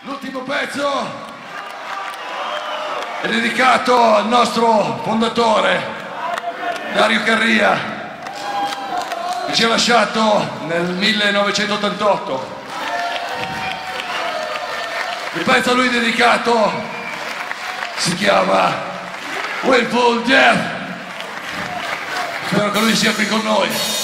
L'ultimo pezzo è dedicato al nostro fondatore, Dario Carria, che ci ha lasciato nel 1988. Il pezzo a lui dedicato si chiama Willful Death. Spero che lui sia qui con noi.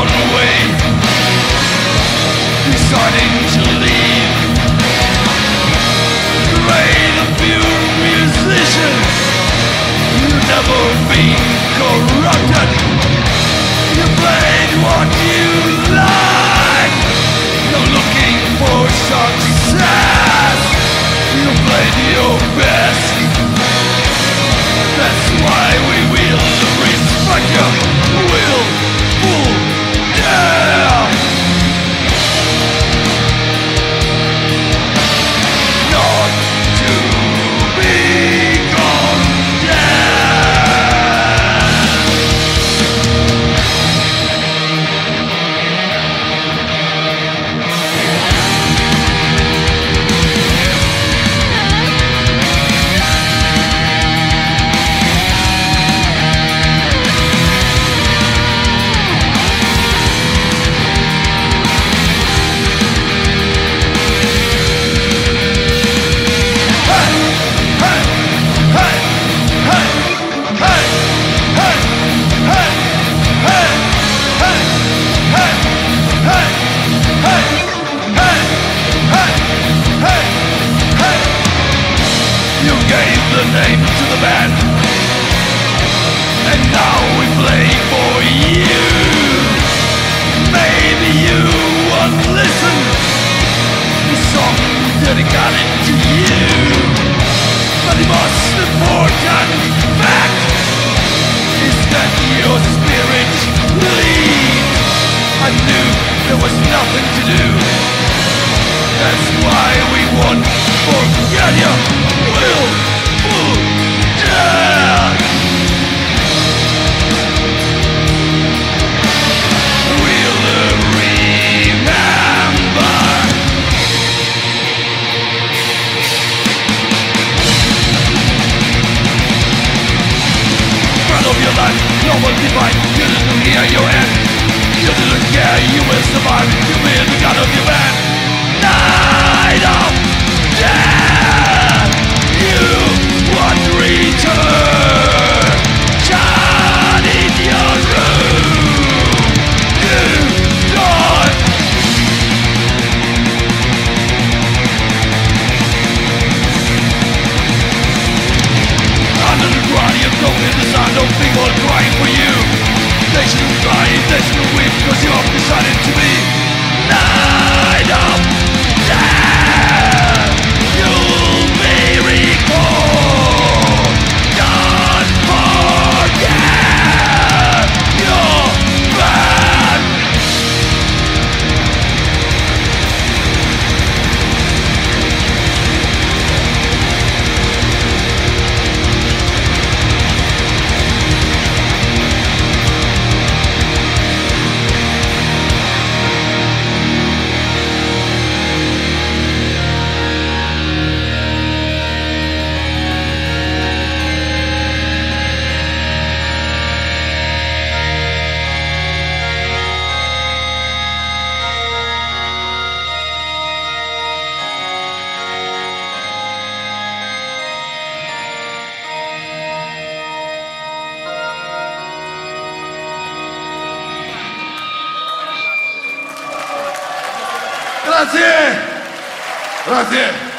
You run away. Deciding to leave gave the name to the band. And now we play for you. Maybe you won't listen. The song dedicated to you. But the most important fact Is that your spirit leads I knew there was nothing to do. That's why we won't forget you No one divine You didn't hear your end You didn't care, you will survive. You will Cause you have decided to be Prazer! Prazer!